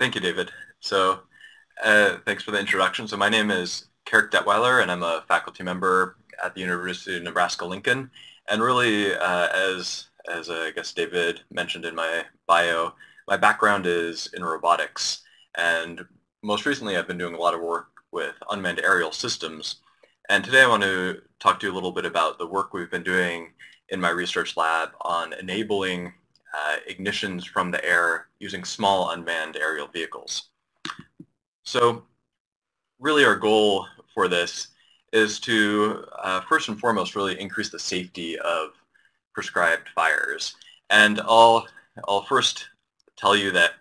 thank you, David. So uh, thanks for the introduction. So my name is Carrick Detweiler, and I'm a faculty member at the University of Nebraska-Lincoln. And really, uh, as, as uh, I guess David mentioned in my bio, my background is in robotics. And most recently, I've been doing a lot of work with unmanned aerial systems. And today I want to talk to you a little bit about the work we've been doing in my research lab on enabling uh, ignitions from the air using small unmanned aerial vehicles. So really our goal for this is to uh, first and foremost really increase the safety of prescribed fires. And I'll, I'll first tell you that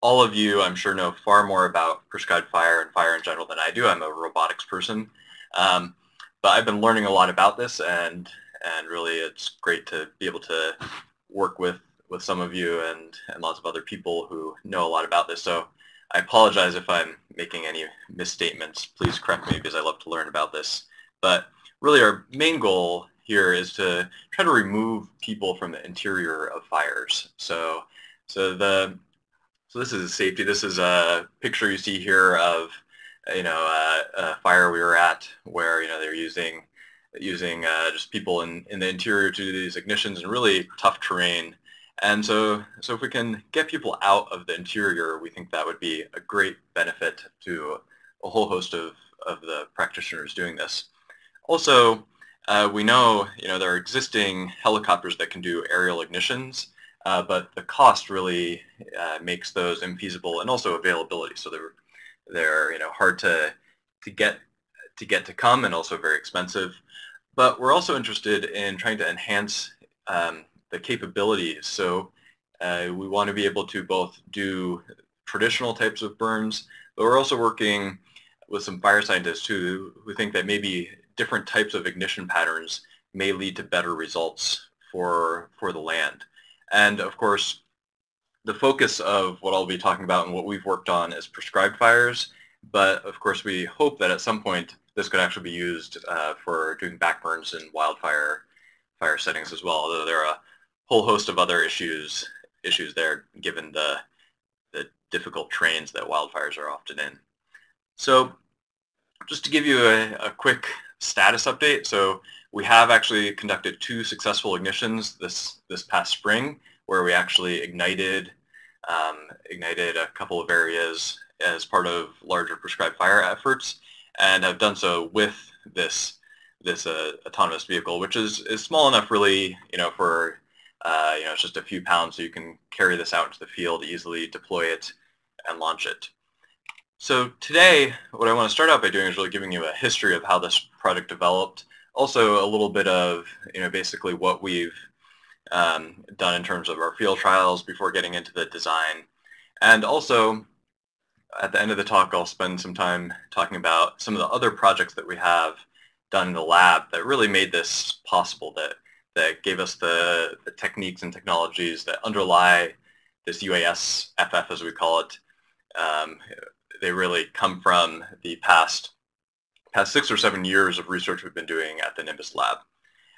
all of you, I'm sure, know far more about prescribed fire and fire in general than I do. I'm a robotics person. Um, but I've been learning a lot about this, and, and really it's great to be able to work with, with some of you and, and lots of other people who know a lot about this. So I apologize if I'm making any misstatements. Please correct me because I love to learn about this. But really our main goal here is to try to remove people from the interior of fires. So, so the so this is safety. This is a picture you see here of you know a, a fire we were at where you know they're using using uh, just people in, in the interior to do these ignitions and really tough terrain and so, so if we can get people out of the interior, we think that would be a great benefit to a whole host of, of the practitioners doing this. Also, uh, we know, you know, there are existing helicopters that can do aerial ignitions, uh, but the cost really uh, makes those infeasible and also availability. So they're, they're, you know, hard to, to get to get to come and also very expensive. But we're also interested in trying to enhance um, the capabilities. So uh, we want to be able to both do traditional types of burns, but we're also working with some fire scientists who, who think that maybe different types of ignition patterns may lead to better results for, for the land. And of course, the focus of what I'll be talking about and what we've worked on is prescribed fires, but of course we hope that at some point this could actually be used uh, for doing backburns in wildfire fire settings as well, although there are a whole host of other issues issues there, given the the difficult terrains that wildfires are often in. So just to give you a, a quick status update, so we have actually conducted two successful ignitions this this past spring, where we actually ignited um, ignited a couple of areas as part of larger prescribed fire efforts, and have done so with this this uh, autonomous vehicle, which is, is small enough really, you know, for uh, you know, it's just a few pounds, so you can carry this out into the field, easily deploy it, and launch it. So today, what I want to start out by doing is really giving you a history of how this project developed, also a little bit of, you know, basically what we've um, done in terms of our field trials before getting into the design. And also, at the end of the talk, I'll spend some time talking about some of the other projects that we have done in the lab that really made this possible, that that gave us the, the techniques and technologies that underlie this UAS FF, as we call it. Um, they really come from the past past six or seven years of research we've been doing at the Nimbus lab.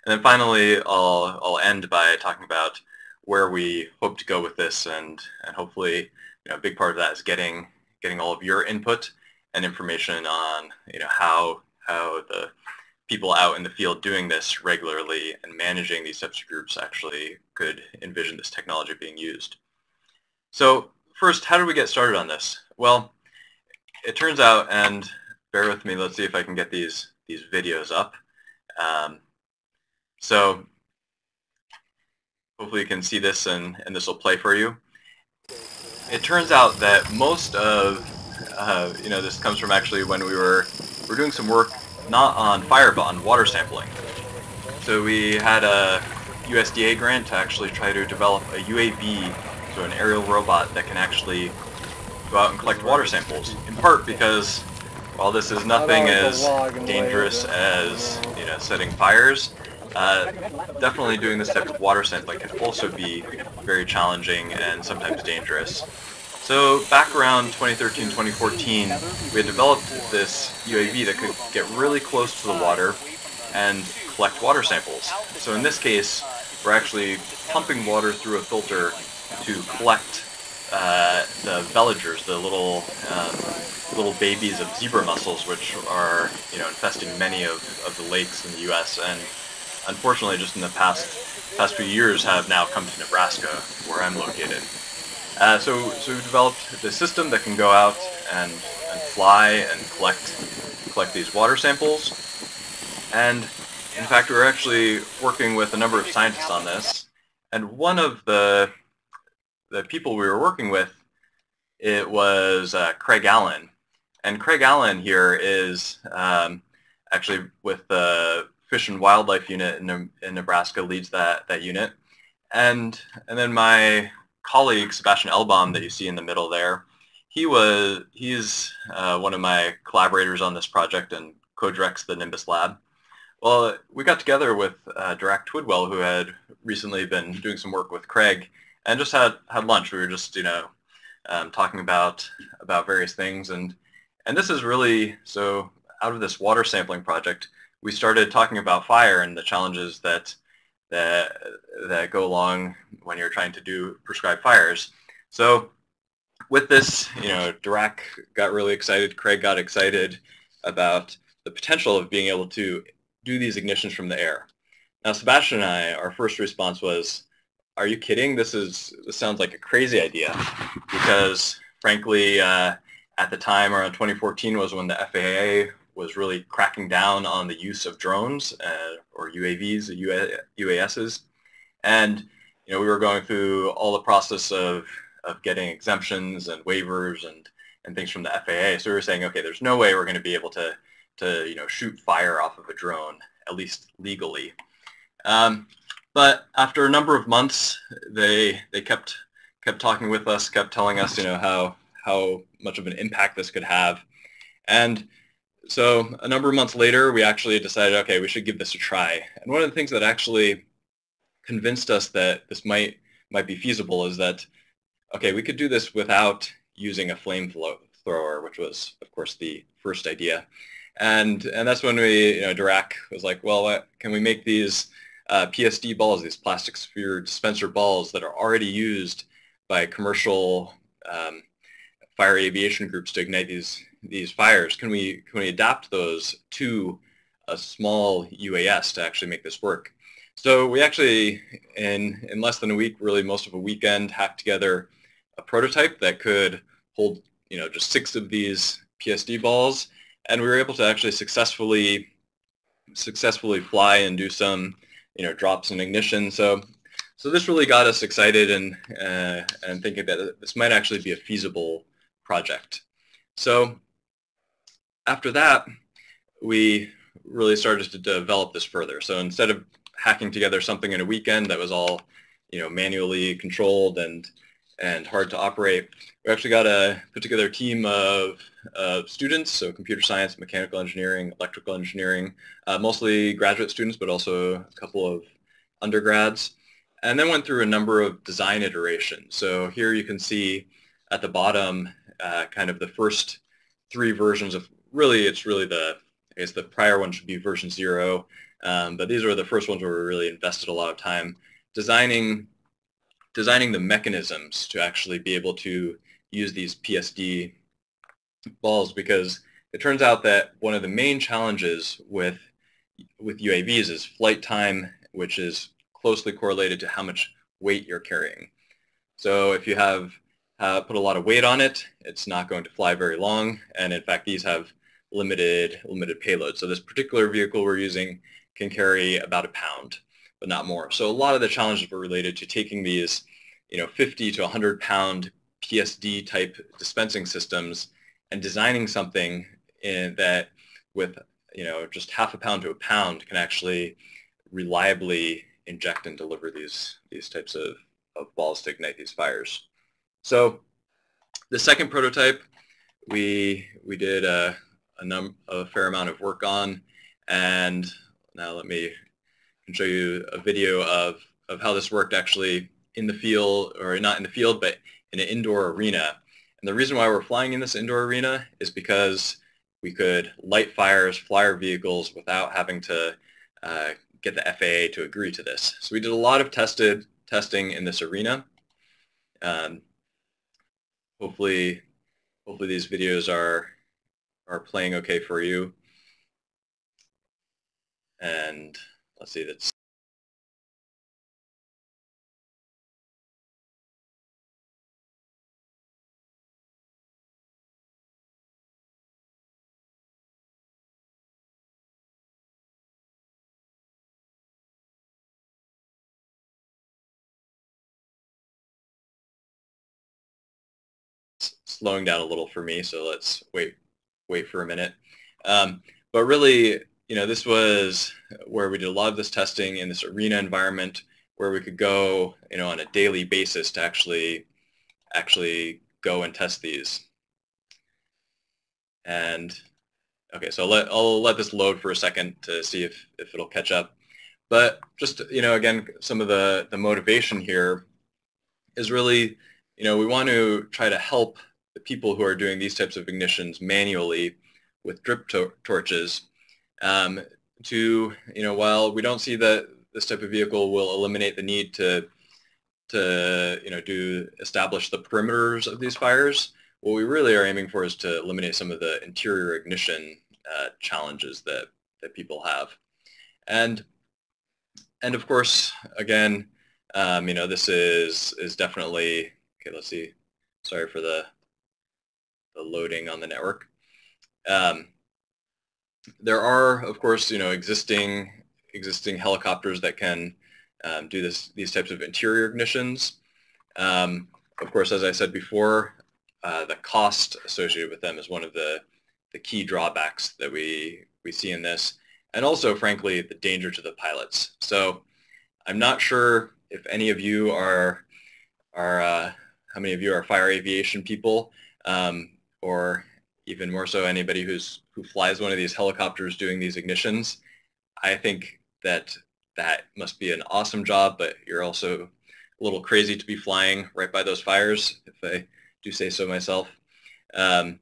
And then finally, I'll, I'll end by talking about where we hope to go with this, and, and hopefully, you know, a big part of that is getting getting all of your input and information on, you know, how how the people out in the field doing this regularly and managing these types of groups actually could envision this technology being used. So first, how did we get started on this? Well, it turns out, and bear with me, let's see if I can get these, these videos up. Um, so hopefully you can see this and, and this will play for you. It turns out that most of, uh, you know, this comes from actually when we were, we were doing some work not on fire, but on water sampling. So we had a USDA grant to actually try to develop a UAV, so an aerial robot that can actually go out and collect water samples. In part because while this is nothing as dangerous as you know setting fires, uh, definitely doing this type of water sampling can also be very challenging and sometimes dangerous. So back around 2013, 2014, we had developed this UAV that could get really close to the water and collect water samples. So in this case, we're actually pumping water through a filter to collect uh, the veligers, the little um, little babies of zebra mussels, which are you know infesting many of, of the lakes in the U.S. and unfortunately, just in the past past few years, have now come to Nebraska, where I'm located. Uh, so, so we've developed the system that can go out and, and fly and collect collect these water samples. And in fact, we are actually working with a number of scientists on this. And one of the the people we were working with, it was uh, Craig Allen. And Craig Allen here is um, actually with the Fish and Wildlife Unit in, in Nebraska, leads that, that unit. And, and then my colleague, Sebastian Elbaum, that you see in the middle there, he was, he's uh, one of my collaborators on this project and co-directs the Nimbus Lab. Well, we got together with uh, Dirac Twidwell, who had recently been doing some work with Craig, and just had, had lunch. We were just, you know, um, talking about about various things, and and this is really so. Out of this water sampling project, we started talking about fire and the challenges that that that go along when you're trying to do prescribed fires. So with this, you know, Dirac got really excited. Craig got excited about the potential of being able to do these ignitions from the air. Now, Sebastian and I, our first response was, "Are you kidding? This is this sounds like a crazy idea," because frankly, uh, at the time around 2014 was when the FAA was really cracking down on the use of drones uh, or UAVs, UASs, and you know we were going through all the process of of getting exemptions and waivers and and things from the FAA. So we were saying, okay, there's no way we're going to be able to to you know shoot fire off of a drone, at least legally. Um, but after a number of months, they they kept kept talking with us, kept telling us, you know, how how much of an impact this could have, and so a number of months later, we actually decided, okay, we should give this a try. And one of the things that actually convinced us that this might might be feasible is that, okay, we could do this without using a flamethrower, which was, of course, the first idea. And and that's when we, you know, Dirac was like, well, what, can we make these uh, PSD balls, these plastic sphere dispenser balls that are already used by commercial um, fire aviation groups to ignite these these fires, can we can we adapt those to a small UAS to actually make this work? So we actually, in in less than a week, really most of a weekend, hacked together a prototype that could hold you know just six of these PSD balls, and we were able to actually successfully successfully fly and do some you know drops and ignition. So so this really got us excited and uh, and thinking that this might actually be a feasible project. So after that, we really started to develop this further. So instead of hacking together something in a weekend that was all, you know, manually controlled and and hard to operate, we actually got a a team of uh, students, so computer science, mechanical engineering, electrical engineering, uh, mostly graduate students, but also a couple of undergrads, and then went through a number of design iterations. So here you can see at the bottom uh, kind of the first three versions of really, it's really the, I guess the prior one should be version zero, um, but these are the first ones where we really invested a lot of time designing, designing the mechanisms to actually be able to use these PSD balls because it turns out that one of the main challenges with with UAVs is flight time, which is closely correlated to how much weight you're carrying. So if you have uh, put a lot of weight on it, it's not going to fly very long. And in fact, these have limited limited payload. So this particular vehicle we're using can carry about a pound, but not more. So a lot of the challenges were related to taking these, you know, 50 to 100 pound PSD type dispensing systems and designing something in that with, you know, just half a pound to a pound can actually reliably inject and deliver these, these types of, of balls to ignite these fires. So the second prototype, we, we did a, a, num a fair amount of work on. And now let me show you a video of, of how this worked actually in the field, or not in the field, but in an indoor arena. And the reason why we're flying in this indoor arena is because we could light fires, fly our vehicles without having to uh, get the FAA to agree to this. So we did a lot of tested testing in this arena. Um, hopefully, hopefully these videos are are playing okay for you. And let's see, that's slowing down a little for me, so let's wait wait for a minute. Um, but really, you know, this was where we did a lot of this testing in this arena environment where we could go, you know, on a daily basis to actually actually go and test these. And okay, so let, I'll let this load for a second to see if, if it'll catch up. But just, you know, again, some of the, the motivation here is really, you know, we want to try to help the people who are doing these types of ignitions manually with drip to torches um, to, you know, while we don't see that this type of vehicle will eliminate the need to, to, you know, do establish the perimeters of these fires, what we really are aiming for is to eliminate some of the interior ignition uh, challenges that, that people have. And, and of course, again, um, you know, this is, is definitely, okay, let's see, sorry for the the loading on the network. Um, there are, of course, you know, existing existing helicopters that can um, do this these types of interior ignitions. Um, of course, as I said before, uh, the cost associated with them is one of the the key drawbacks that we we see in this, and also, frankly, the danger to the pilots. So, I'm not sure if any of you are are uh, how many of you are fire aviation people. Um, or even more so anybody who's who flies one of these helicopters doing these ignitions, I think that that must be an awesome job, but you're also a little crazy to be flying right by those fires, if I do say so myself. Um,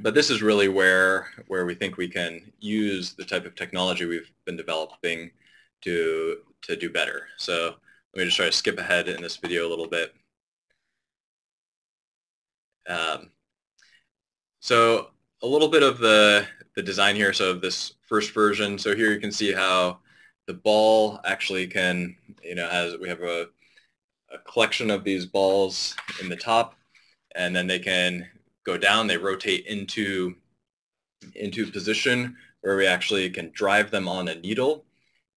but this is really where where we think we can use the type of technology we've been developing to to do better. So let me just try to skip ahead in this video a little bit. Um, so a little bit of the, the design here, so of this first version. So here you can see how the ball actually can, you know, has we have a, a collection of these balls in the top, and then they can go down, they rotate into, into position where we actually can drive them on a needle,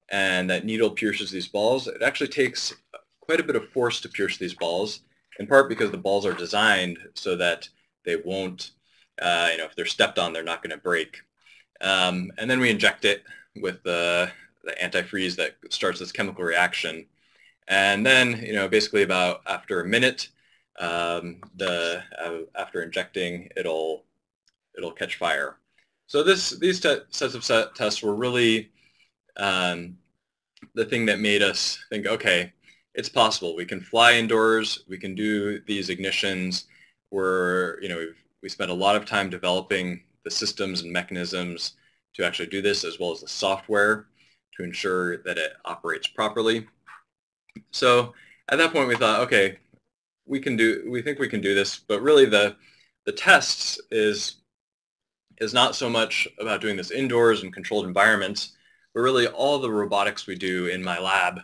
and that needle pierces these balls. It actually takes quite a bit of force to pierce these balls, in part because the balls are designed so that they won't uh, you know, if they're stepped on, they're not going to break. Um, and then we inject it with the, the antifreeze that starts this chemical reaction. And then, you know, basically about after a minute, um, the uh, after injecting, it'll it'll catch fire. So this these sets of set tests were really um, the thing that made us think, okay, it's possible. We can fly indoors. We can do these ignitions. We're, you know, we've we spent a lot of time developing the systems and mechanisms to actually do this as well as the software to ensure that it operates properly. So at that point we thought, okay, we can do, we think we can do this, but really the, the tests is, is not so much about doing this indoors in controlled environments, but really all the robotics we do in my lab,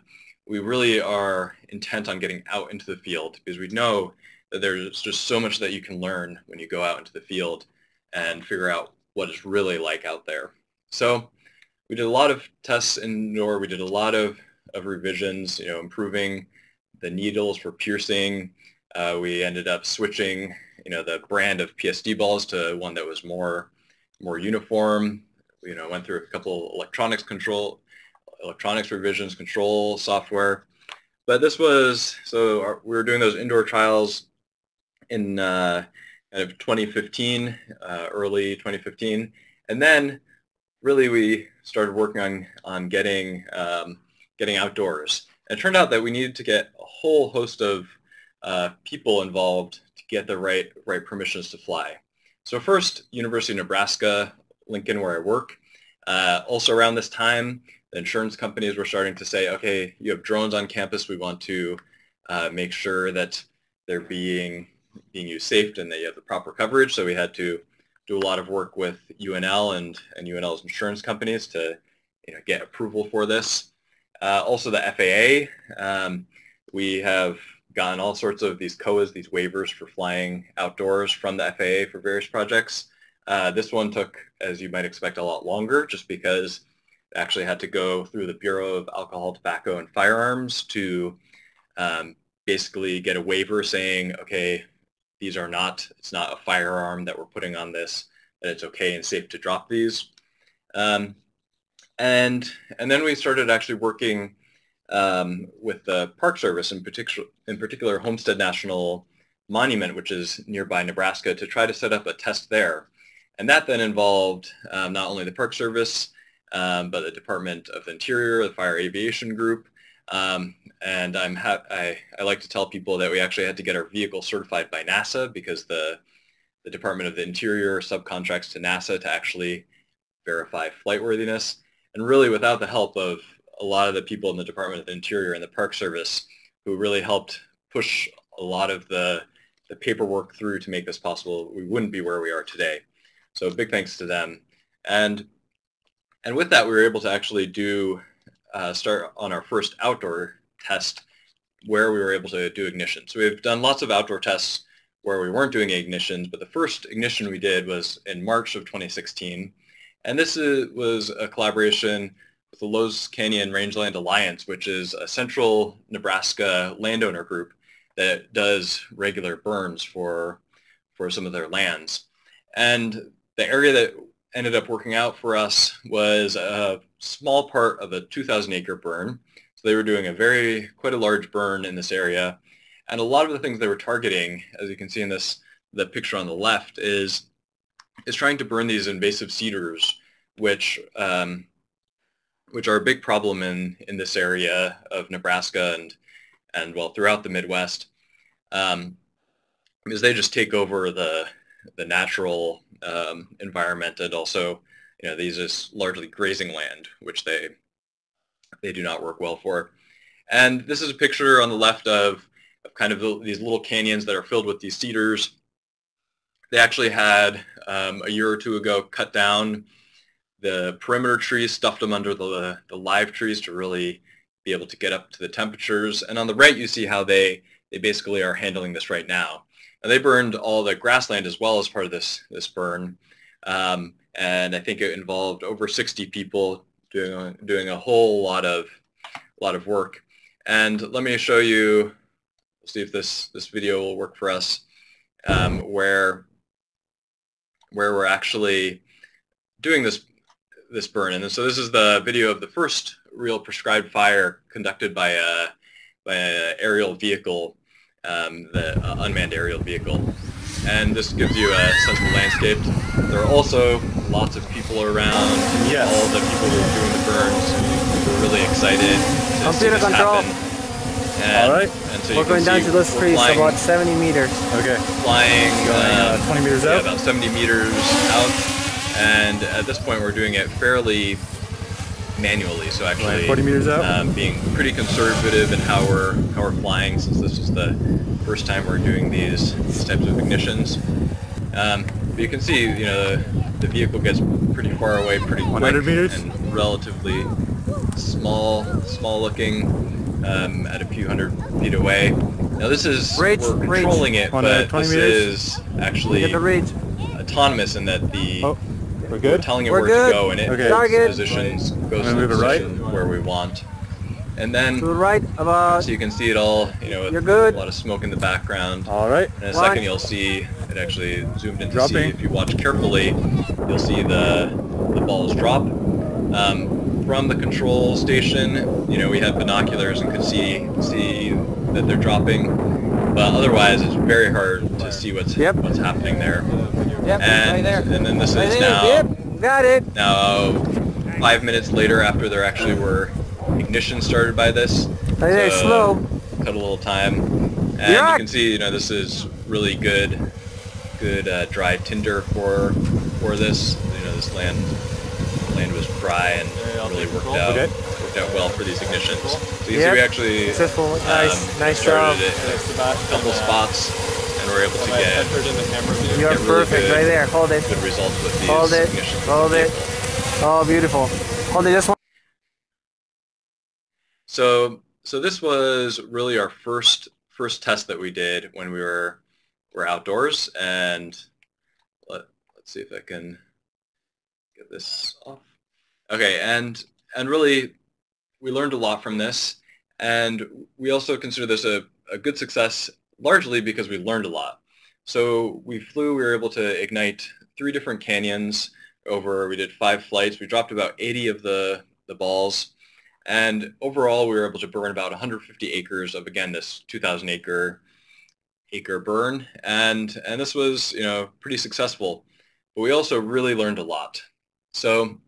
we really are intent on getting out into the field because we know there's just so much that you can learn when you go out into the field and figure out what it's really like out there. So we did a lot of tests indoor. We did a lot of, of revisions, you know, improving the needles for piercing. Uh, we ended up switching, you know, the brand of PSD balls to one that was more, more uniform. You know, went through a couple electronics control, electronics revisions, control software. But this was, so our, we were doing those indoor trials in uh, kind of 2015, uh, early 2015. And then really we started working on, on getting, um, getting outdoors. And it turned out that we needed to get a whole host of uh, people involved to get the right, right permissions to fly. So first, University of Nebraska, Lincoln, where I work. Uh, also around this time, the insurance companies were starting to say, okay, you have drones on campus. We want to uh, make sure that they're being being used safe and that you have the proper coverage. So we had to do a lot of work with UNL and, and UNL's insurance companies to you know, get approval for this. Uh, also the FAA, um, we have gotten all sorts of these COAs, these waivers for flying outdoors from the FAA for various projects. Uh, this one took, as you might expect, a lot longer just because it actually had to go through the Bureau of Alcohol, Tobacco, and Firearms to um, basically get a waiver saying, okay, these are not, it's not a firearm that we're putting on this, that it's okay and safe to drop these. Um, and, and then we started actually working um, with the Park Service, in particular, in particular Homestead National Monument, which is nearby Nebraska, to try to set up a test there. And that then involved um, not only the Park Service, um, but the Department of Interior, the Fire Aviation Group, um, and I'm I, I like to tell people that we actually had to get our vehicle certified by NASA because the the Department of the Interior subcontracts to NASA to actually verify flight worthiness. And really without the help of a lot of the people in the Department of the Interior and the Park Service who really helped push a lot of the, the paperwork through to make this possible, we wouldn't be where we are today. So big thanks to them. And, and with that, we were able to actually do uh, start on our first outdoor test where we were able to do ignition. So we've done lots of outdoor tests where we weren't doing ignitions, but the first ignition we did was in March of 2016. And this is, was a collaboration with the Loess Canyon Rangeland Alliance, which is a central Nebraska landowner group that does regular burns for, for some of their lands. And the area that ended up working out for us was a small part of a 2,000 acre burn. So they were doing a very, quite a large burn in this area. And a lot of the things they were targeting, as you can see in this, the picture on the left, is, is trying to burn these invasive cedars, which, um, which are a big problem in, in this area of Nebraska and, and well, throughout the Midwest, um, because they just take over the, the natural um, environment and also you know, these is largely grazing land, which they they do not work well for. And this is a picture on the left of, of kind of the, these little canyons that are filled with these cedars. They actually had, um, a year or two ago, cut down the perimeter trees, stuffed them under the, the live trees to really be able to get up to the temperatures. And on the right, you see how they, they basically are handling this right now. And they burned all the grassland as well as part of this, this burn. Um, and I think it involved over 60 people doing doing a whole lot of lot of work. And let me show you, see if this this video will work for us, um, where where we're actually doing this this burn. And so this is the video of the first real prescribed fire conducted by a by an aerial vehicle, um, the uh, unmanned aerial vehicle and this gives you a sense of the landscape. There are also lots of people around. Yes. All the people who are doing the burns were really excited to Computer see this control. happen. And, All right. And so we're going down to this tree, so about 70 meters. Okay. Flying going, uh, 20 meters yeah, out. about 70 meters out. And at this point, we're doing it fairly manually. So actually, 40 meters out. Um, being pretty conservative in how we're how we're flying, since this is the first time we're doing these, these types of ignitions. Um, but you can see, you know, the, the, vehicle gets pretty far away pretty quick 100 meters? and relatively small, small looking um, at a few hundred feet away. Now this is, rage, we're controlling rage. it, but this meters? is actually autonomous in that the oh, we're good? We're telling it we're where good. to go and it okay. positions, goes to the position right? where we want. And then to the right about. So you can see it all, you know, You're good. a lot of smoke in the background. All right. In a One. second, you'll see it actually zoomed in to Dropping. see. If you watch carefully, you'll see the the balls drop. Um, from the control station, you know, we had binoculars and could see see that they're dropping. But otherwise, it's very hard to see what's yep. what's happening there. Yep, and, right there. And then this right is there. now. Yep, got it. Now, five minutes later, after there actually were ignition started by this. Right there, so slow. Cut a little time. And you can see, you know, this is really good, good uh, dry tinder for for this. You know, this land land was dry and really worked out okay. worked out well for these ignitions. So you yep. see, we actually successful, nice, um, nice started job. It at a couple spots, and and we're able to get in the? You're Get really perfect good- right there. Hold it. good results with these Hold it. Hold it. Oh, beautiful. Hold it just one. So so this was really our first first test that we did when we were were outdoors and let, let's see if I can get this off. Okay, and and really we learned a lot from this and we also consider this a, a good success largely because we learned a lot. So we flew, we were able to ignite three different canyons over, we did five flights, we dropped about 80 of the, the balls and overall, we were able to burn about 150 acres of, again, this 2,000 acre acre burn. And, and this was, you know, pretty successful. But we also really learned a lot. So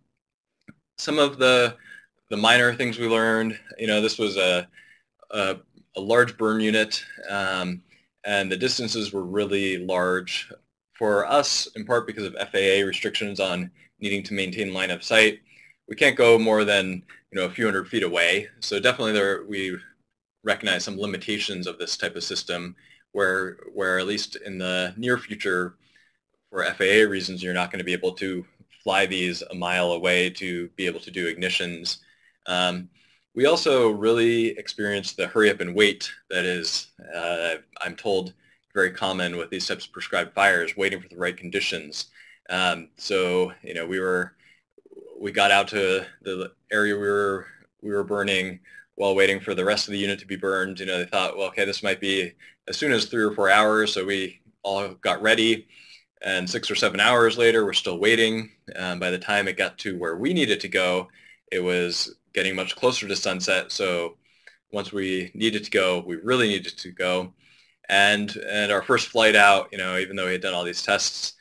some of the, the minor things we learned, you know, this was a, a, a large burn unit. Um, and the distances were really large for us, in part because of FAA restrictions on needing to maintain line of sight. We can't go more than you know, a few hundred feet away. So definitely there, we recognize some limitations of this type of system where, where at least in the near future, for FAA reasons, you're not going to be able to fly these a mile away to be able to do ignitions. Um, we also really experienced the hurry up and wait that is, uh, I'm told, very common with these types of prescribed fires, waiting for the right conditions. Um, so, you know, we were we got out to the area we were we were burning while waiting for the rest of the unit to be burned. You know, they thought, well, okay, this might be as soon as three or four hours. So we all got ready, and six or seven hours later, we're still waiting. Um, by the time it got to where we needed to go, it was getting much closer to sunset. So once we needed to go, we really needed to go. And and our first flight out, you know, even though we had done all these tests,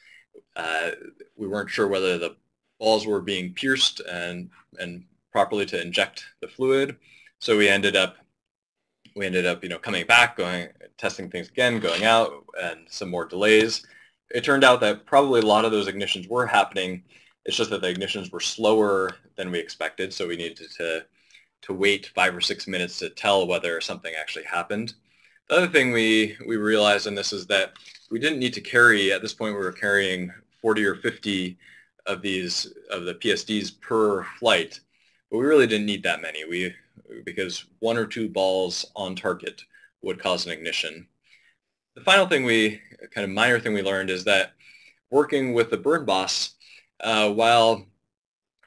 uh, we weren't sure whether the balls were being pierced and and properly to inject the fluid. So we ended up we ended up you know coming back, going testing things again, going out, and some more delays. It turned out that probably a lot of those ignitions were happening. It's just that the ignitions were slower than we expected, so we needed to to wait five or six minutes to tell whether something actually happened. The other thing we, we realized in this is that we didn't need to carry, at this point we were carrying 40 or 50 of these, of the PSDs per flight, but we really didn't need that many we, because one or two balls on target would cause an ignition. The final thing we, kind of minor thing we learned is that working with the burn boss, uh, while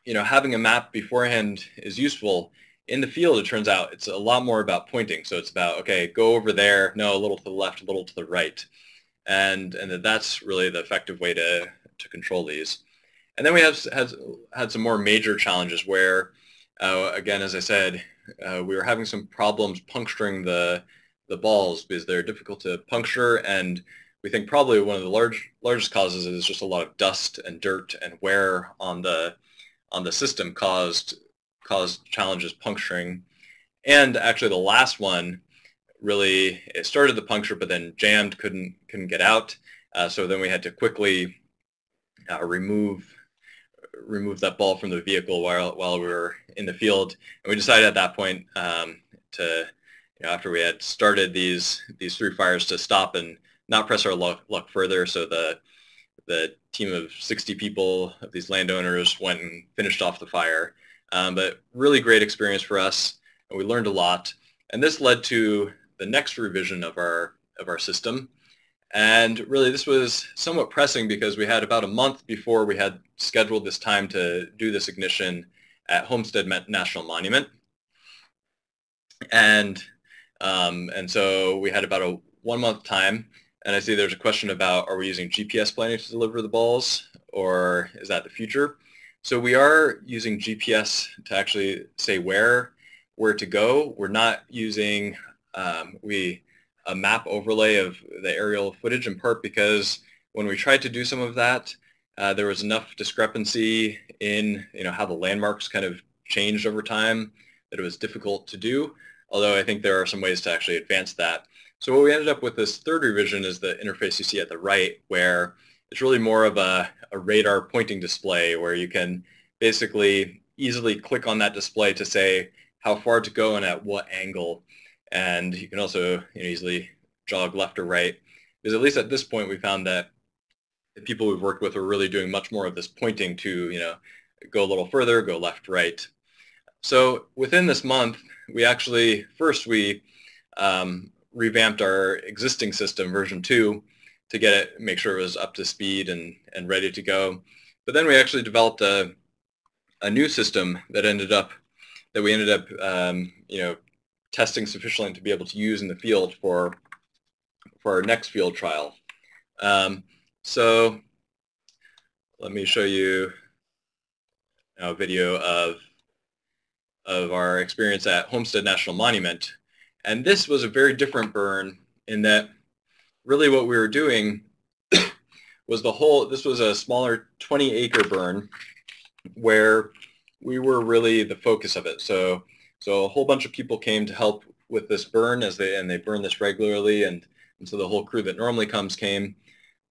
you know having a map beforehand is useful, in the field, it turns out it's a lot more about pointing. So it's about, okay, go over there, no, a little to the left, a little to the right. And, and that's really the effective way to, to control these. And then we have had, had some more major challenges where, uh, again, as I said, uh, we were having some problems puncturing the, the balls because they're difficult to puncture. And we think probably one of the large, largest causes is just a lot of dust and dirt and wear on the, on the system caused caused challenges puncturing. And actually the last one really, it started the puncture but then jammed, couldn't, couldn't get out. Uh, so then we had to quickly uh, remove remove that ball from the vehicle while, while we were in the field. And we decided at that point um, to, you know, after we had started these, these three fires to stop and not press our luck, luck further. So the, the team of 60 people of these landowners went and finished off the fire. Um, but really great experience for us, and we learned a lot. And this led to the next revision of our of our system. And really, this was somewhat pressing because we had about a month before we had scheduled this time to do this ignition at Homestead National Monument. And um, and so we had about a one month time. And I see there's a question about are we using GPS planning to deliver the balls, or is that the future? So we are using GPS to actually say where where to go. We're not using um, we a map overlay of the aerial footage in part because when we tried to do some of that, uh, there was enough discrepancy in you know how the landmarks kind of changed over time that it was difficult to do. Although I think there are some ways to actually advance that. So what we ended up with this third revision is the interface you see at the right, where it's really more of a, a radar pointing display where you can basically easily click on that display to say how far to go and at what angle. And you can also you know, easily jog left or right. because at least at this point we found that the people we've worked with are really doing much more of this pointing to, you know, go a little further, go left, right. So within this month, we actually, first we um, revamped our existing system, version 2, to get it, make sure it was up to speed and, and ready to go. But then we actually developed a, a new system that ended up, that we ended up, um, you know, testing sufficiently to be able to use in the field for, for our next field trial. Um, so let me show you a video of, of our experience at Homestead National Monument. And this was a very different burn in that really what we were doing was the whole, this was a smaller 20 acre burn where we were really the focus of it. So, so a whole bunch of people came to help with this burn as they, and they burn this regularly. And, and so the whole crew that normally comes came,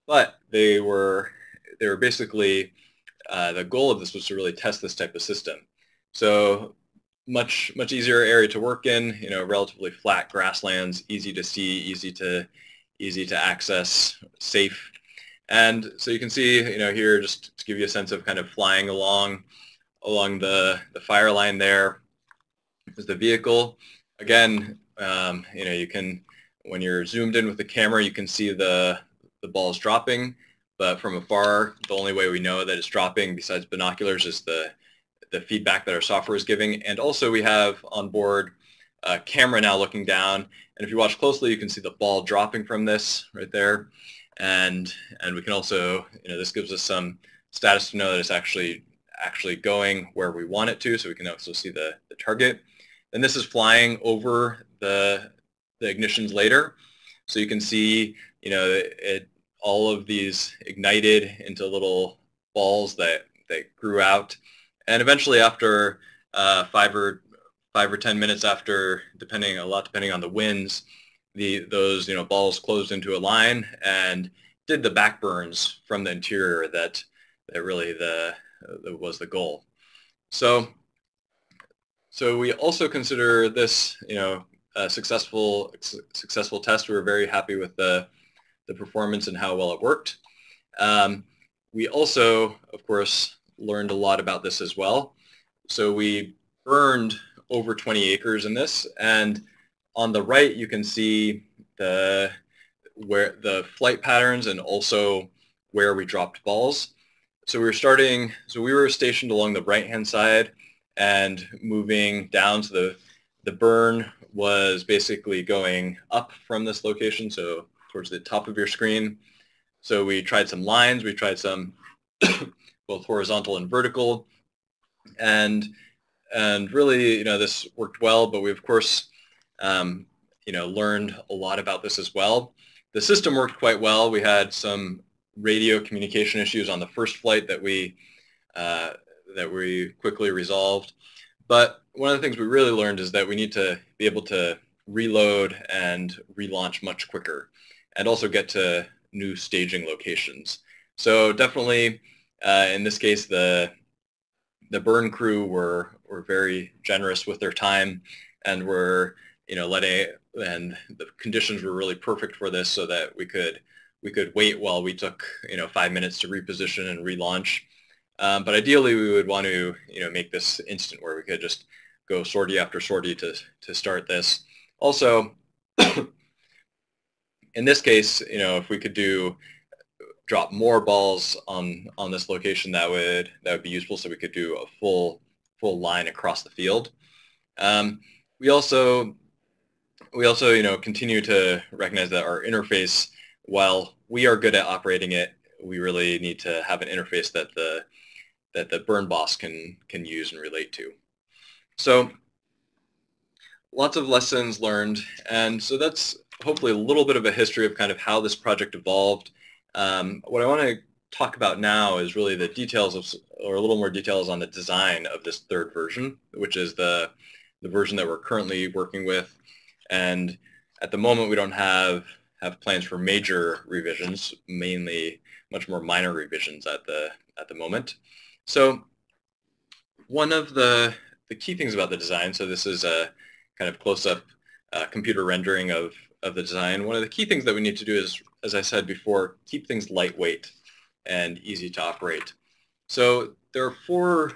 but they were, they were basically, uh, the goal of this was to really test this type of system. So much, much easier area to work in, you know, relatively flat grasslands, easy to see, easy to, easy to access, safe. And so you can see, you know, here just to give you a sense of kind of flying along along the, the fire line there is the vehicle. Again, um, you know, you can, when you're zoomed in with the camera, you can see the, the balls dropping, but from afar, the only way we know that it's dropping besides binoculars is the, the feedback that our software is giving. And also we have on board a camera now looking down. And if you watch closely, you can see the ball dropping from this right there. And, and we can also, you know, this gives us some status to know that it's actually actually going where we want it to, so we can also see the, the target. And this is flying over the, the ignitions later. So you can see, you know, it, all of these ignited into little balls that, that grew out. And eventually after uh, five or five or 10 minutes after, depending a lot depending on the winds, the, those, you know, balls closed into a line and did the backburns from the interior that, that really the, uh, was the goal. So, so we also consider this, you know, a successful successful test. We were very happy with the the performance and how well it worked. Um, we also, of course, learned a lot about this as well. So we burned over 20 acres in this, and on the right you can see the where the flight patterns and also where we dropped balls. So we were starting, so we were stationed along the right-hand side and moving down to the, the burn was basically going up from this location, so towards the top of your screen. So we tried some lines, we tried some both horizontal and vertical, and and really, you know, this worked well, but we of course, um, you know, learned a lot about this as well. The system worked quite well. We had some radio communication issues on the first flight that we uh, that we quickly resolved. But one of the things we really learned is that we need to be able to reload and relaunch much quicker and also get to new staging locations. So definitely uh, in this case the the burn crew were were very generous with their time and were you know letting and the conditions were really perfect for this so that we could we could wait while we took you know five minutes to reposition and relaunch. Um, but ideally, we would want to you know make this instant where we could just go sortie after sortie to to start this. Also, in this case, you know, if we could do drop more balls on on this location, that would that would be useful. So we could do a full full line across the field. Um, we also we also you know continue to recognize that our interface while we are good at operating it, we really need to have an interface that the that the burn boss can can use and relate to. So lots of lessons learned, and so that's hopefully a little bit of a history of kind of how this project evolved. Um, what I want to talk about now is really the details of, or a little more details on the design of this third version, which is the the version that we're currently working with. And at the moment, we don't have have plans for major revisions, mainly much more minor revisions at the at the moment. So one of the the key things about the design, so this is a kind of close-up uh, computer rendering of of the design, one of the key things that we need to do is, as I said before, keep things lightweight and easy to operate. So there are four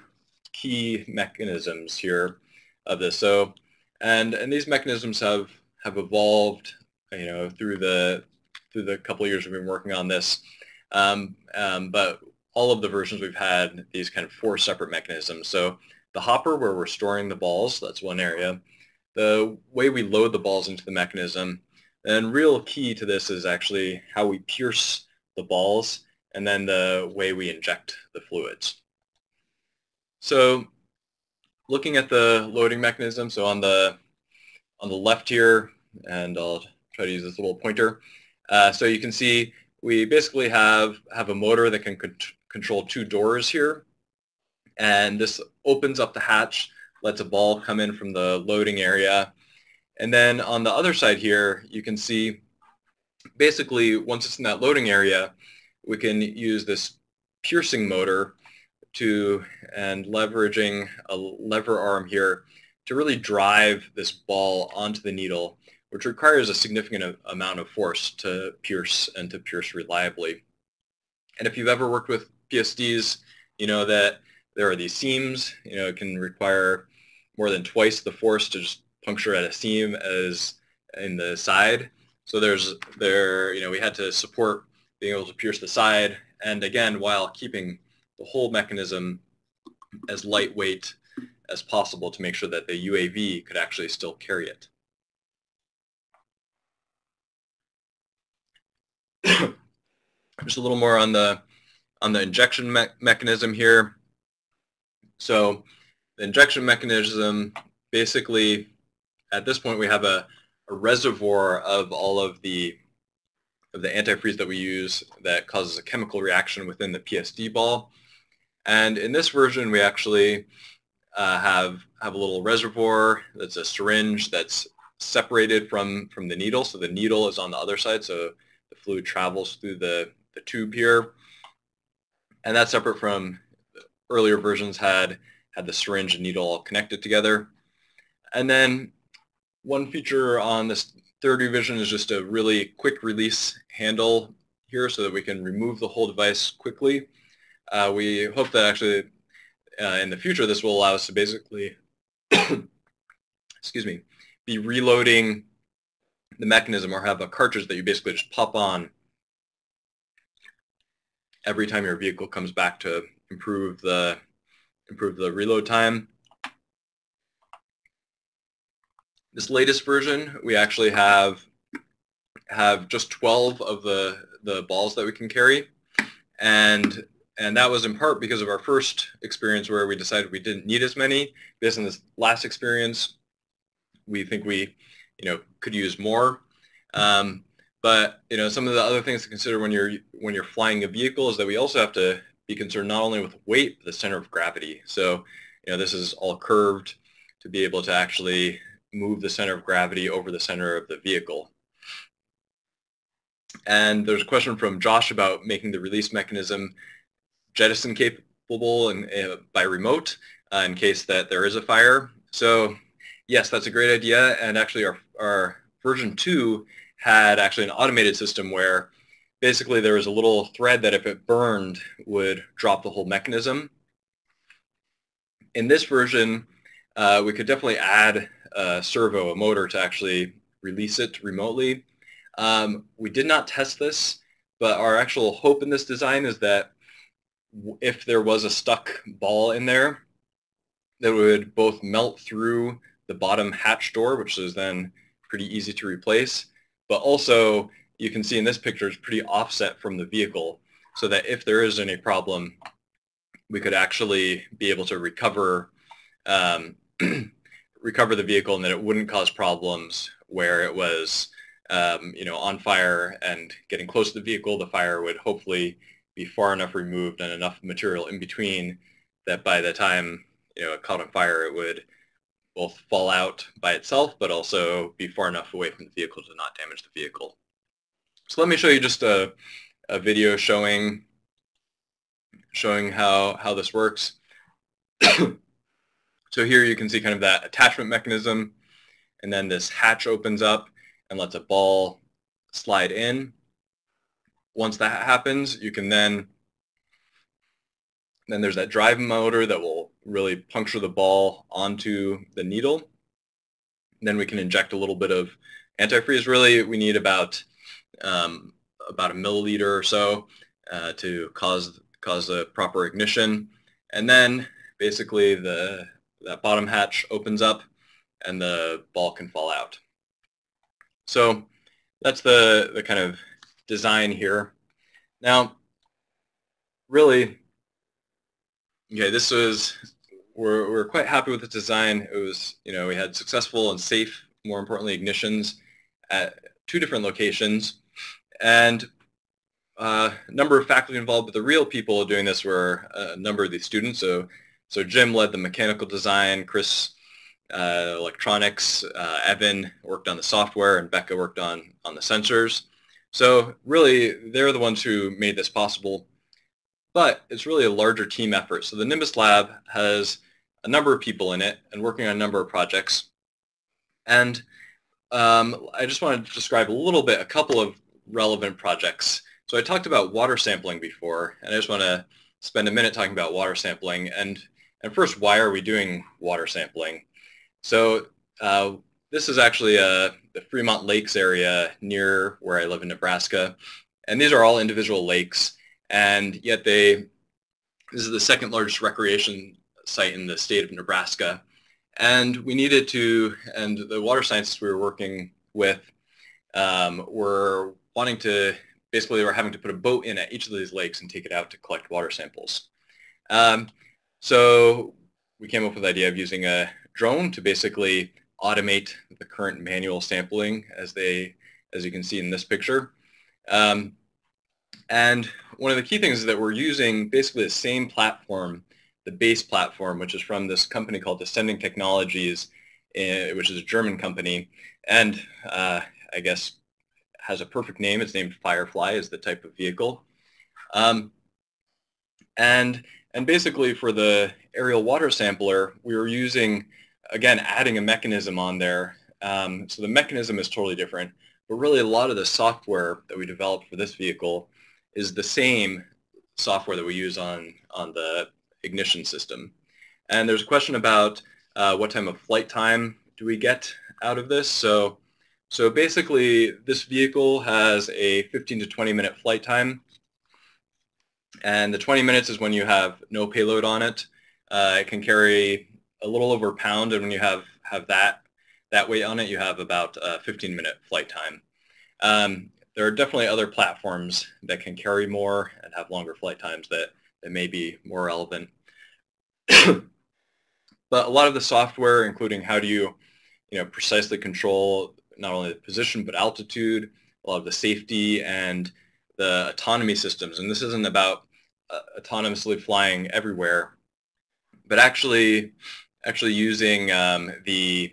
key mechanisms here of this. So, and and these mechanisms have have evolved, you know, through the through the couple of years we've been working on this. Um, um, but all of the versions we've had these kind of four separate mechanisms. So the hopper where we're storing the balls, that's one area. The way we load the balls into the mechanism. And real key to this is actually how we pierce the balls and then the way we inject the fluids. So looking at the loading mechanism, so on the on the left here, and I'll try to use this little pointer. Uh, so you can see we basically have have a motor that can control two doors here, and this opens up the hatch, lets a ball come in from the loading area, and then on the other side here, you can see basically once it's in that loading area, we can use this piercing motor to and leveraging a lever arm here to really drive this ball onto the needle, which requires a significant amount of force to pierce and to pierce reliably. And if you've ever worked with PSDs, you know that there are these seams, you know, it can require more than twice the force to just puncture at a seam as in the side. So there's there, you know, we had to support being able to pierce the side and again, while keeping the whole mechanism as lightweight as possible to make sure that the UAV could actually still carry it. Just a little more on the on the injection me mechanism here. So the injection mechanism basically at this point we have a, a reservoir of all of the of the antifreeze that we use that causes a chemical reaction within the PSD ball. And in this version, we actually uh, have have a little reservoir that's a syringe that's separated from from the needle. So the needle is on the other side, so the fluid travels through the, the tube here. And that's separate from earlier versions had had the syringe and needle all connected together. And then one feature on this third revision is just a really quick release handle here so that we can remove the whole device quickly. Uh, we hope that actually uh, in the future this will allow us to basically, excuse me, be reloading the mechanism or have a cartridge that you basically just pop on every time your vehicle comes back to improve the improve the reload time. This latest version, we actually have have just 12 of the the balls that we can carry, and and that was in part because of our first experience where we decided we didn't need as many. Based on this last experience, we think we, you know, could use more. Um, but you know, some of the other things to consider when you're when you're flying a vehicle is that we also have to be concerned not only with weight, but the center of gravity. So, you know, this is all curved to be able to actually move the center of gravity over the center of the vehicle. And there's a question from Josh about making the release mechanism jettison capable and uh, by remote uh, in case that there is a fire. So yes, that's a great idea. And actually our, our version 2 had actually an automated system where basically there was a little thread that if it burned would drop the whole mechanism. In this version, uh, we could definitely add a servo, a motor, to actually release it remotely. Um, we did not test this, but our actual hope in this design is that if there was a stuck ball in there, that would both melt through the bottom hatch door, which is then pretty easy to replace, but also you can see in this picture it's pretty offset from the vehicle so that if there is any problem, we could actually be able to recover um, recover the vehicle and that it wouldn't cause problems where it was um, you know on fire and getting close to the vehicle, the fire would hopefully be far enough removed and enough material in between that by the time you know it caught on fire, it would both fall out by itself, but also be far enough away from the vehicle to not damage the vehicle. So let me show you just a, a video showing showing how, how this works. so here you can see kind of that attachment mechanism, and then this hatch opens up, and lets a ball slide in. Once that happens, you can then, then there's that drive motor that will really puncture the ball onto the needle. And then we can inject a little bit of antifreeze. Really, we need about um, about a milliliter or so uh, to cause cause the proper ignition. And then basically the that bottom hatch opens up and the ball can fall out. So that's the, the kind of design here. Now, really, okay, this was, we're, we're quite happy with the design. It was, you know, we had successful and safe, more importantly, ignitions at two different locations. And uh, a number of faculty involved, but the real people doing this were a number of these students. So, so Jim led the mechanical design, Chris uh, electronics, uh, Evan worked on the software, and Becca worked on, on the sensors. So really, they're the ones who made this possible. But it's really a larger team effort. So the Nimbus Lab has a number of people in it and working on a number of projects. And um, I just want to describe a little bit, a couple of relevant projects. So I talked about water sampling before, and I just want to spend a minute talking about water sampling. And, and first, why are we doing water sampling? So uh, this is actually uh, the Fremont Lakes area near where I live in Nebraska. And these are all individual lakes. And yet they, this is the second largest recreation site in the state of Nebraska. And we needed to, and the water scientists we were working with um, were wanting to, basically they were having to put a boat in at each of these lakes and take it out to collect water samples. Um, so we came up with the idea of using a drone to basically automate the current manual sampling as they, as you can see in this picture. Um, and one of the key things is that we're using basically the same platform, the base platform, which is from this company called Ascending Technologies, uh, which is a German company, and uh, I guess has a perfect name. It's named Firefly is the type of vehicle. Um, and, and basically for the aerial water sampler, we were using again, adding a mechanism on there. Um, so the mechanism is totally different, but really a lot of the software that we developed for this vehicle is the same software that we use on, on the ignition system. And there's a question about uh, what time of flight time do we get out of this. So, so basically this vehicle has a 15 to 20 minute flight time. And the 20 minutes is when you have no payload on it. Uh, it can carry a little over a pound, and when you have have that that weight on it, you have about a 15 minute flight time. Um, there are definitely other platforms that can carry more and have longer flight times that, that may be more relevant. but a lot of the software, including how do you, you know, precisely control not only the position but altitude, a lot of the safety and the autonomy systems. And this isn't about uh, autonomously flying everywhere, but actually actually using um, the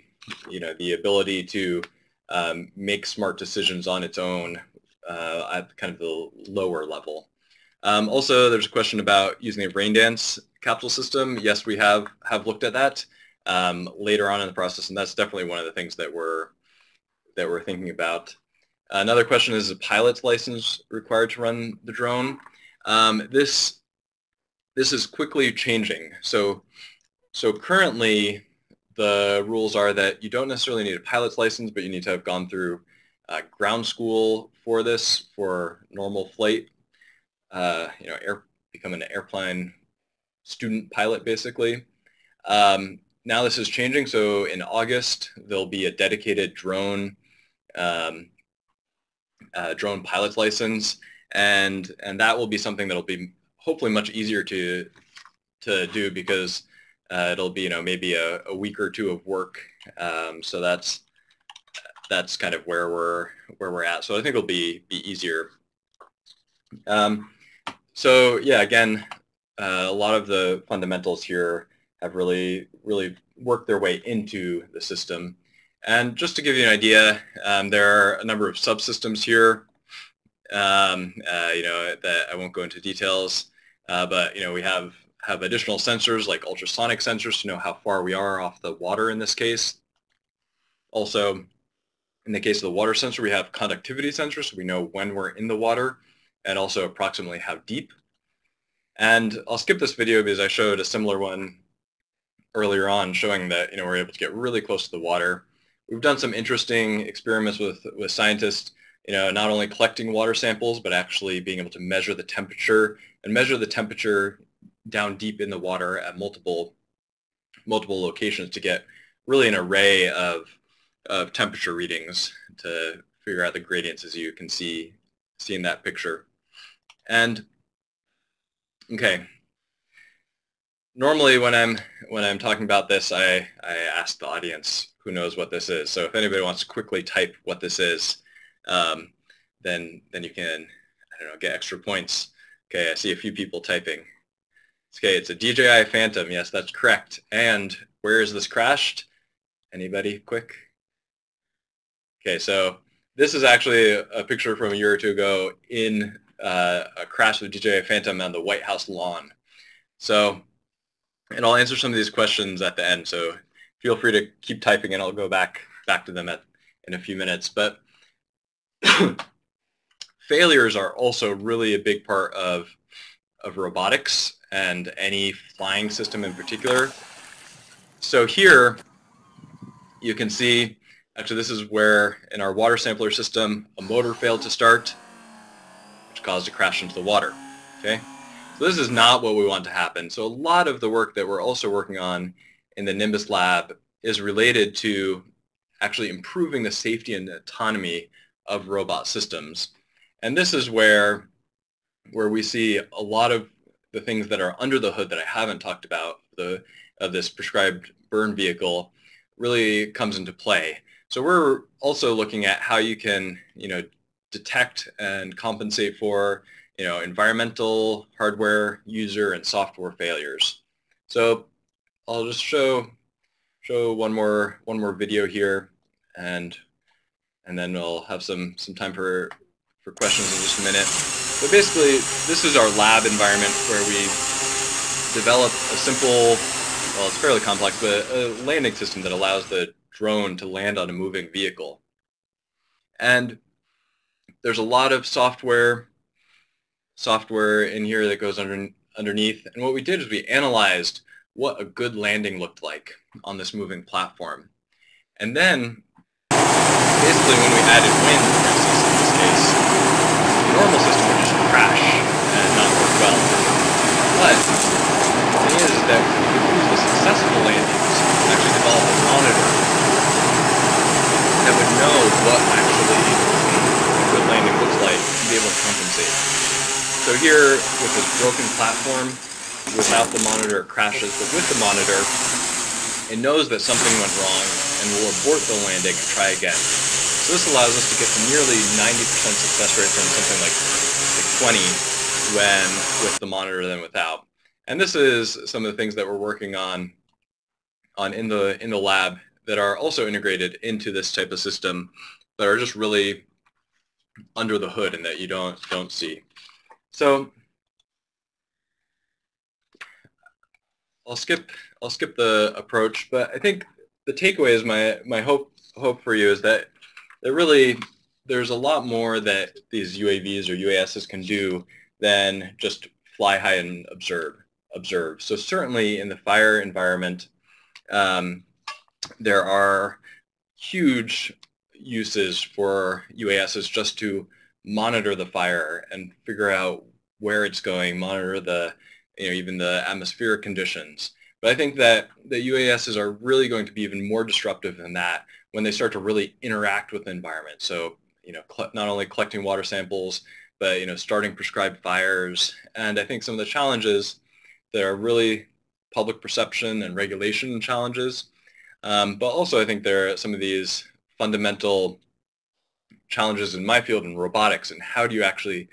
you know the ability to um, make smart decisions on its own uh, at kind of the lower level. Um, also, there's a question about using a Raindance capital system. Yes, we have have looked at that um, later on in the process, and that's definitely one of the things that we're that we're thinking about. Another question is a pilot's license required to run the drone. Um, this this is quickly changing. So so currently, the rules are that you don't necessarily need a pilot's license, but you need to have gone through uh, ground school for this, for normal flight, uh, you know, air, become an airplane student pilot, basically. Um, now this is changing, so in August, there'll be a dedicated drone um, uh, drone pilot's license, and and that will be something that'll be hopefully much easier to to do because uh, it'll be, you know, maybe a, a week or two of work. Um, so that's that's kind of where we're where we're at. So I think it'll be be easier. Um, so yeah, again, uh, a lot of the fundamentals here have really really worked their way into the system. And just to give you an idea, um, there are a number of subsystems here. Um, uh, you know that I won't go into details, uh, but you know we have have additional sensors like ultrasonic sensors to know how far we are off the water in this case. Also, In the case of the water sensor, we have conductivity sensors, so we know when we're in the water and also approximately how deep. And I'll skip this video because I showed a similar one earlier on showing that you know we're able to get really close to the water. We've done some interesting experiments with, with scientists, you know, not only collecting water samples, but actually being able to measure the temperature and measure the temperature down deep in the water at multiple multiple locations to get really an array of, of temperature readings to figure out the gradients as you can see, see in that picture. And okay, normally when I'm when I'm talking about this, I, I ask the audience who knows what this is. So if anybody wants to quickly type what this is, um, then then you can I don't know get extra points. Okay, I see a few people typing. Okay, it's a DJI Phantom. Yes, that's correct. And where is this crashed? Anybody quick? Okay, so this is actually a picture from a year or two ago in uh, a crash of DJI Phantom on the White House lawn. So, and I'll answer some of these questions at the end. So feel free to keep typing and I'll go back back to them at, in a few minutes. But failures are also really a big part of, of robotics and any flying system in particular. So here you can see, actually this is where in our water sampler system, a motor failed to start, which caused a crash into the water. Okay, So this is not what we want to happen. So a lot of the work that we're also working on in the Nimbus lab is related to actually improving the safety and autonomy of robot systems. And this is where, where we see a lot of the things that are under the hood that I haven't talked about the, of this prescribed burn vehicle really comes into play. So we're also looking at how you can, you know, detect and compensate for, you know, environmental, hardware, user, and software failures. So I'll just show show one more one more video here, and and then we'll have some some time for for questions in just a minute. But basically, this is our lab environment where we develop a simple, well, it's fairly complex, but a landing system that allows the drone to land on a moving vehicle. And there's a lot of software software in here that goes under, underneath. And what we did is we analyzed what a good landing looked like on this moving platform. And then, basically when we added wind, for instance, in this case, the normal system would just crash and not work well. But the thing is that we could use the successful landings to actually develop a monitor that would know what actually a good landing looks like and be able to compensate. So here, with this broken platform, without the monitor it crashes, but with the monitor, it knows that something went wrong and will abort the landing and try again. So this allows us to get to nearly 90% success rate from something like, like 20 when with the monitor than without. And this is some of the things that we're working on on in the in the lab that are also integrated into this type of system that are just really under the hood and that you don't don't see. So I'll skip I'll skip the approach, but I think the takeaway is my my hope hope for you is that there really there's a lot more that these UAVs or UASs can do than just fly high and observe observe. So certainly in the fire environment, um, there are huge uses for UASs just to monitor the fire and figure out where it's going, monitor the, you know, even the atmospheric conditions. But I think that the UASs are really going to be even more disruptive than that when they start to really interact with the environment. So, you know, not only collecting water samples, but, you know, starting prescribed fires. And I think some of the challenges that are really public perception and regulation challenges. Um, but also I think there are some of these fundamental challenges in my field in robotics and how do you actually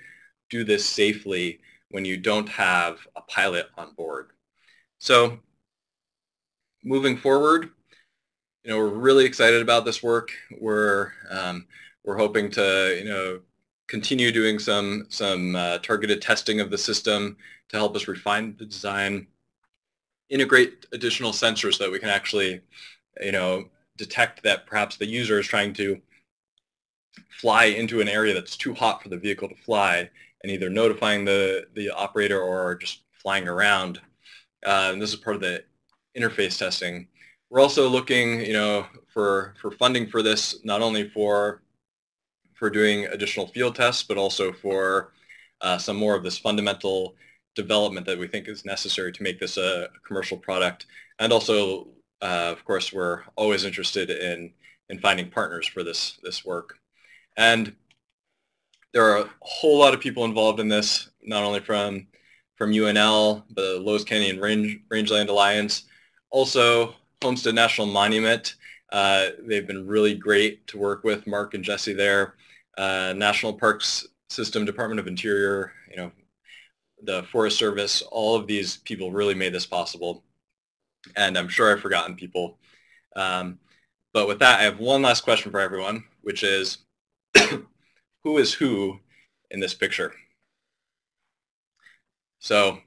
do this safely when you don't have a pilot on board. So moving forward, you know, we're really excited about this work. We're, um, we're hoping to, you know, continue doing some, some uh, targeted testing of the system to help us refine the design, integrate additional sensors so that we can actually, you know, detect that perhaps the user is trying to fly into an area that's too hot for the vehicle to fly and either notifying the, the operator or just flying around. Uh, and this is part of the interface testing. We're also looking, you know, for, for funding for this, not only for, for doing additional field tests, but also for uh, some more of this fundamental development that we think is necessary to make this a commercial product. And also, uh, of course, we're always interested in, in finding partners for this, this work. And there are a whole lot of people involved in this, not only from from UNL, the Loess Canyon Range, Rangeland Alliance, also Homestead National Monument. Uh, they've been really great to work with, Mark and Jesse there. Uh, National Parks System, Department of Interior, you know, the Forest Service, all of these people really made this possible. And I'm sure I've forgotten people. Um, but with that, I have one last question for everyone, which is, who is who in this picture? So,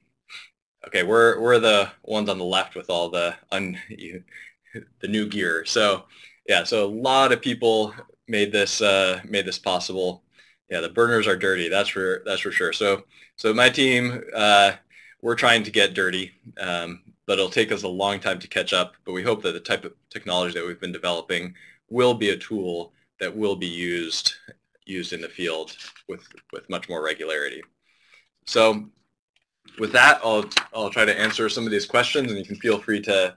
okay, we're we're the ones on the left with all the un, the new gear. So, yeah, so a lot of people made this uh, made this possible. Yeah, the burners are dirty. That's for that's for sure. So, so my team, uh, we're trying to get dirty, um, but it'll take us a long time to catch up. But we hope that the type of technology that we've been developing will be a tool that will be used used in the field with, with much more regularity. So with that, I'll, I'll try to answer some of these questions and you can feel free to,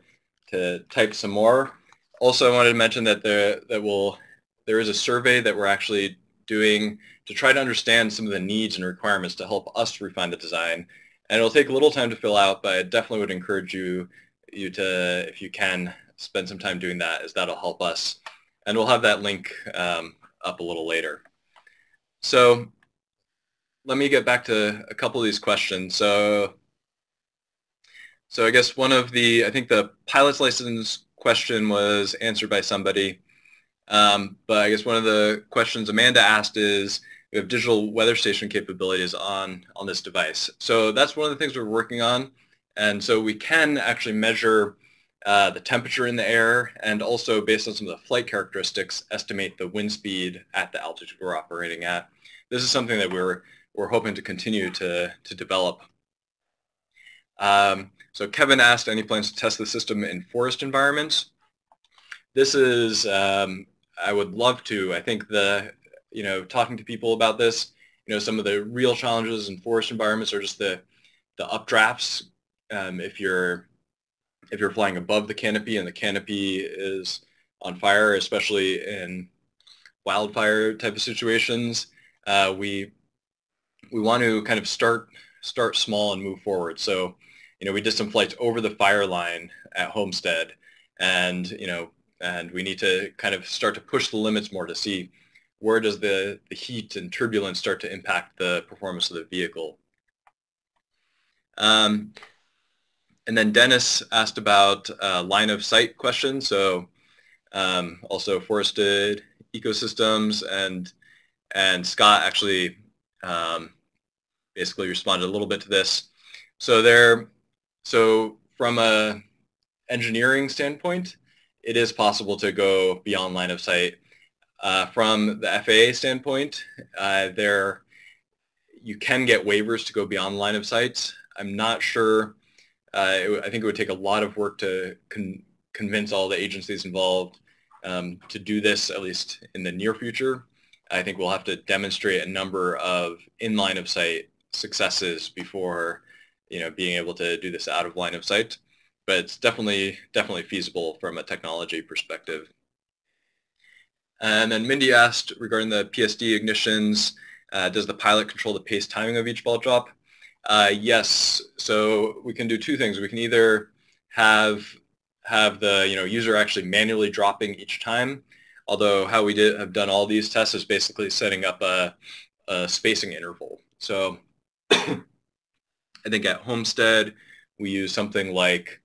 to type some more. Also, I wanted to mention that there, that will, there is a survey that we're actually doing to try to understand some of the needs and requirements to help us refine the design. And it'll take a little time to fill out, but I definitely would encourage you, you to, if you can, spend some time doing that, as that'll help us. And we'll have that link um, up a little later. So let me get back to a couple of these questions. So, so I guess one of the, I think the pilot's license question was answered by somebody. Um, but I guess one of the questions Amanda asked is, we have digital weather station capabilities on, on this device. So that's one of the things we're working on. And so we can actually measure uh, the temperature in the air and also based on some of the flight characteristics, estimate the wind speed at the altitude we're operating at this is something that we're we're hoping to continue to to develop. Um, so Kevin asked, any plans to test the system in forest environments? This is, um, I would love to. I think the, you know, talking to people about this, you know, some of the real challenges in forest environments are just the, the updrafts. Um, if you're, if you're flying above the canopy and the canopy is on fire, especially in wildfire type of situations, uh, we we want to kind of start start small and move forward. So, you know, we did some flights over the fire line at Homestead, and you know, and we need to kind of start to push the limits more to see where does the, the heat and turbulence start to impact the performance of the vehicle. Um, and then Dennis asked about uh, line of sight questions. So um, also forested ecosystems and and Scott actually um, basically responded a little bit to this. So there, so from a engineering standpoint, it is possible to go beyond line of sight. Uh, from the FAA standpoint, uh, there you can get waivers to go beyond line of sight. I'm not sure. Uh, it, I think it would take a lot of work to con convince all the agencies involved um, to do this, at least in the near future. I think we'll have to demonstrate a number of in line of sight successes before you know being able to do this out of line of sight. But it's definitely definitely feasible from a technology perspective. And then Mindy asked regarding the PSD ignitions, uh, does the pilot control the pace timing of each ball drop? Uh, yes. So we can do two things. We can either have have the you know user actually manually dropping each time, Although how we did have done all these tests is basically setting up a, a spacing interval. So I think at Homestead we use something like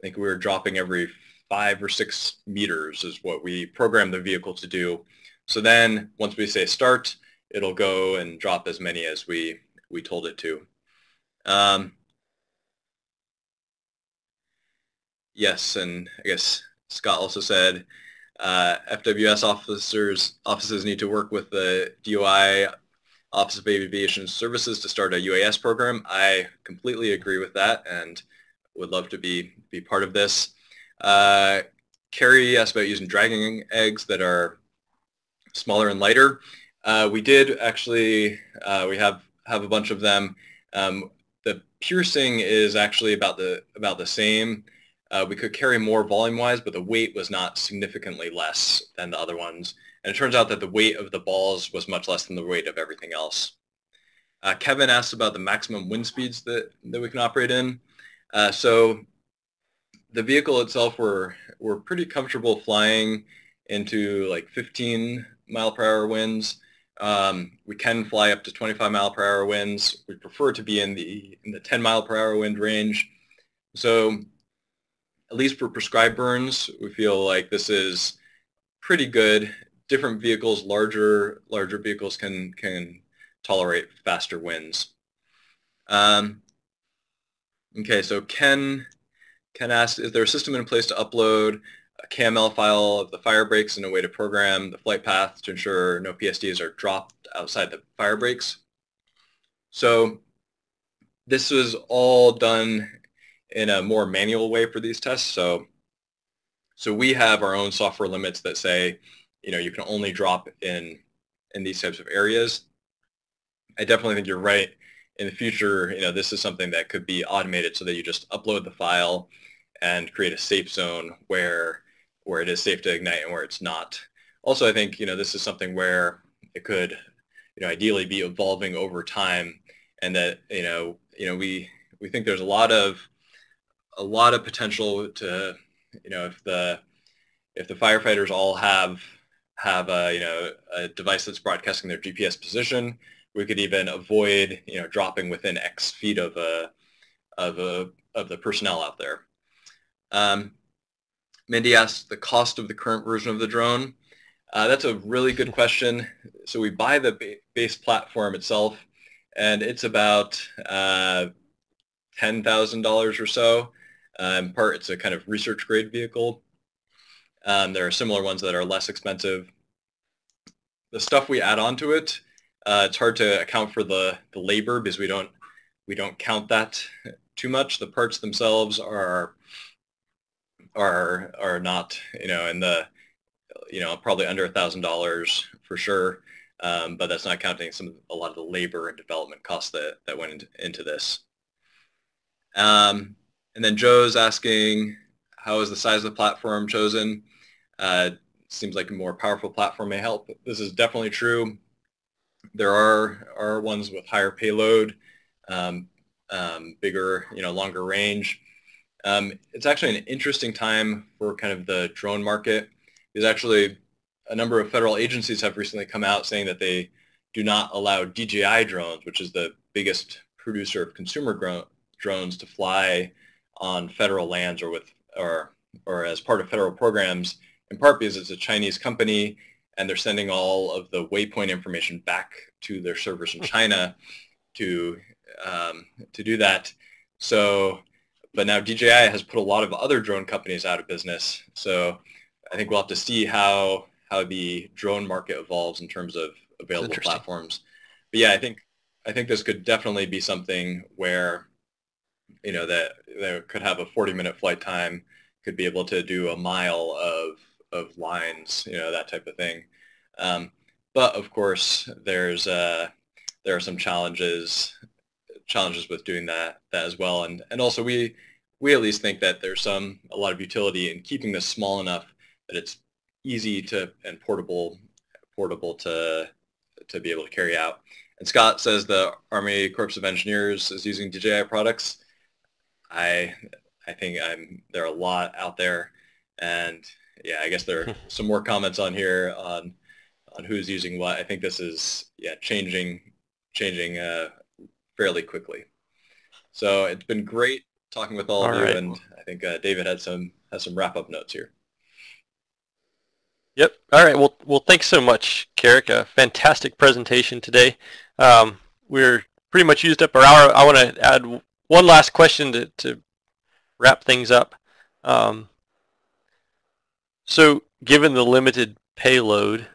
I think we were dropping every five or six meters is what we program the vehicle to do. So then once we say start, it'll go and drop as many as we, we told it to. Um, yes, and I guess Scott also said uh, FWS officers offices need to work with the DOI Office of Aviation Services to start a UAS program. I completely agree with that and would love to be be part of this. Uh, Carrie asked about using dragon eggs that are smaller and lighter. Uh, we did actually, uh, we have, have a bunch of them. Um, the piercing is actually about the, about the same. Uh, we could carry more volume-wise, but the weight was not significantly less than the other ones. And it turns out that the weight of the balls was much less than the weight of everything else. Uh, Kevin asked about the maximum wind speeds that, that we can operate in. Uh, so the vehicle itself, we're, we're pretty comfortable flying into like 15 mile per hour winds. Um, we can fly up to 25 mile per hour winds. We prefer to be in the in the 10 mile per hour wind range. So at least for prescribed burns, we feel like this is pretty good. Different vehicles, larger larger vehicles can can tolerate faster winds. Um, okay, so Ken Ken asks, is there a system in place to upload a KML file of the fire breaks and a way to program the flight path to ensure no PSDs are dropped outside the fire breaks. So this was all done in a more manual way for these tests. So, so we have our own software limits that say, you know, you can only drop in in these types of areas. I definitely think you're right. In the future, you know, this is something that could be automated so that you just upload the file and create a safe zone where where it is safe to ignite and where it's not. Also, I think you know this is something where it could, you know, ideally be evolving over time, and that you know, you know, we we think there's a lot of a lot of potential to, you know, if the if the firefighters all have have a you know a device that's broadcasting their GPS position, we could even avoid you know dropping within X feet of a of a of the personnel out there. Um, Mindy asked the cost of the current version of the drone. Uh, that's a really good question. So we buy the ba base platform itself, and it's about uh, $10,000 or so. Uh, in part, it's a kind of research grade vehicle. Um, there are similar ones that are less expensive. The stuff we add onto it, uh, it's hard to account for the, the labor because we don't we don't count that too much. The parts themselves are are are not you know in the you know probably under a thousand dollars for sure um, but that's not counting some a lot of the labor and development costs that that went into, into this um, and then Joe's asking how is the size of the platform chosen? Uh, seems like a more powerful platform may help. This is definitely true. There are are ones with higher payload um, um bigger you know longer range. Um, it's actually an interesting time for kind of the drone market. There's actually a number of federal agencies have recently come out saying that they do not allow DJI drones, which is the biggest producer of consumer drones, to fly on federal lands or with or or as part of federal programs. In part because it's a Chinese company and they're sending all of the waypoint information back to their servers in China to um, to do that. So but now DJI has put a lot of other drone companies out of business. So I think we'll have to see how how the drone market evolves in terms of available platforms. But yeah, I think I think this could definitely be something where you know that that could have a 40 minute flight time, could be able to do a mile of of lines, you know, that type of thing. Um, but of course, there's uh, there are some challenges challenges with doing that that as well. And and also we we at least think that there's some a lot of utility in keeping this small enough that it's easy to and portable portable to to be able to carry out. And Scott says the Army Corps of Engineers is using DJI products. I I think I'm there are a lot out there, and yeah, I guess there are some more comments on here on on who's using what. I think this is yeah changing changing uh, fairly quickly. So it's been great talking with all, all of you, and I think uh, David had some has some wrap up notes here. Yep. All right. Well, well, thanks so much, Carrick. A fantastic presentation today. Um, we're pretty much used up our hour. I want to add one last question to, to wrap things up. Um, so given the limited payload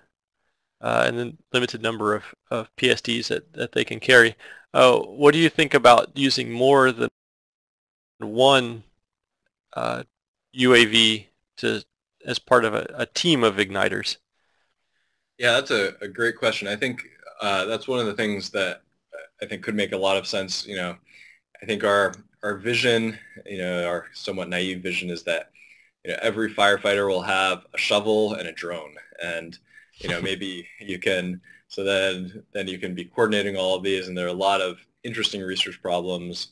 uh, and the limited number of, of PSDs that, that they can carry, uh, what do you think about using more than one uh, UAV to as part of a, a, team of igniters? Yeah, that's a, a great question. I think uh, that's one of the things that I think could make a lot of sense. You know, I think our our vision, you know, our somewhat naive vision is that you know every firefighter will have a shovel and a drone, and you know maybe you can so then then you can be coordinating all of these, and there are a lot of interesting research problems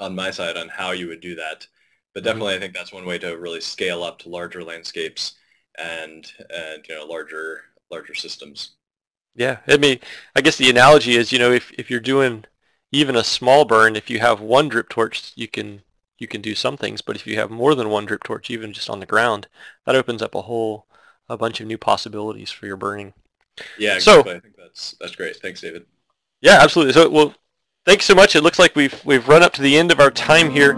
on my side on how you would do that. But mm-hmm. definitely, I think that's one way to really scale up to larger landscapes and and you know larger larger systems. Yeah, I mean, I guess the analogy is, you know, if if you're doing even a small burn, if you have one drip torch, you can you can do some things. But if you have more than one drip torch, even just on the ground, that opens up a whole a bunch of new possibilities for your burning. Yeah, exactly. So, I think that's that's great. Thanks, David. Yeah, absolutely. So, well, thanks so much. It looks like we've we've run up to the end of our time here.